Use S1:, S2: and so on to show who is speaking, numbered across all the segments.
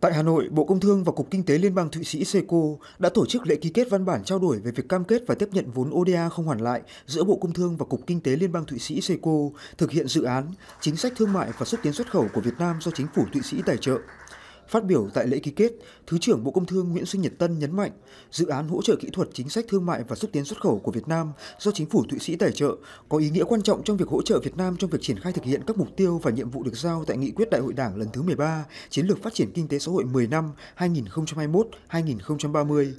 S1: Tại Hà Nội, Bộ Công Thương và Cục Kinh tế Liên bang Thụy Sĩ SECO đã tổ chức lễ ký kết văn bản trao đổi về việc cam kết và tiếp nhận vốn ODA không hoàn lại giữa Bộ Công Thương và Cục Kinh tế Liên bang Thụy Sĩ SECO thực hiện dự án chính sách thương mại và xúc tiến xuất khẩu của Việt Nam do chính phủ Thụy Sĩ tài trợ. Phát biểu tại lễ ký kết, Thứ trưởng Bộ Công Thương Nguyễn Xuân Nhật Tân nhấn mạnh, dự án hỗ trợ kỹ thuật chính sách thương mại và xúc tiến xuất khẩu của Việt Nam do chính phủ Thụy Sĩ tài trợ có ý nghĩa quan trọng trong việc hỗ trợ Việt Nam trong việc triển khai thực hiện các mục tiêu và nhiệm vụ được giao tại Nghị quyết Đại hội Đảng lần thứ 13, Chiến lược phát triển kinh tế xã hội 10 năm 2021-2030.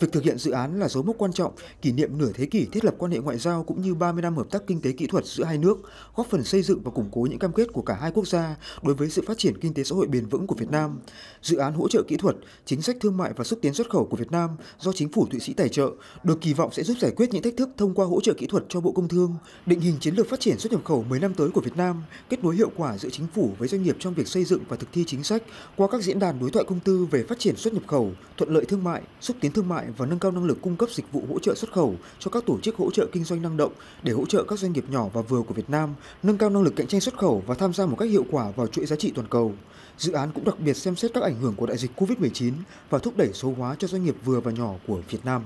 S1: Việc thực hiện dự án là dấu mốc quan trọng, kỷ niệm nửa thế kỷ thiết lập quan hệ ngoại giao cũng như 30 năm hợp tác kinh tế kỹ thuật giữa hai nước, góp phần xây dựng và củng cố những cam kết của cả hai quốc gia đối với sự phát triển kinh tế xã hội bền vững của Việt Nam. Dự án hỗ trợ kỹ thuật, chính sách thương mại và xúc tiến xuất khẩu của Việt Nam do chính phủ Thụy Sĩ tài trợ được kỳ vọng sẽ giúp giải quyết những thách thức thông qua hỗ trợ kỹ thuật cho Bộ Công Thương, định hình chiến lược phát triển xuất nhập khẩu 10 năm tới của Việt Nam, kết nối hiệu quả giữa chính phủ với doanh nghiệp trong việc xây dựng và thực thi chính sách qua các diễn đàn đối thoại công tư về phát triển xuất nhập khẩu, thuận lợi thương mại, xúc tiến thương mại và nâng cao năng lực cung cấp dịch vụ hỗ trợ xuất khẩu cho các tổ chức hỗ trợ kinh doanh năng động để hỗ trợ các doanh nghiệp nhỏ và vừa của Việt Nam, nâng cao năng lực cạnh tranh xuất khẩu và tham gia một cách hiệu quả vào chuỗi giá trị toàn cầu. Dự án cũng đặc biệt xem xét các ảnh hưởng của đại dịch Covid-19 và thúc đẩy số hóa cho doanh nghiệp vừa và nhỏ của Việt Nam.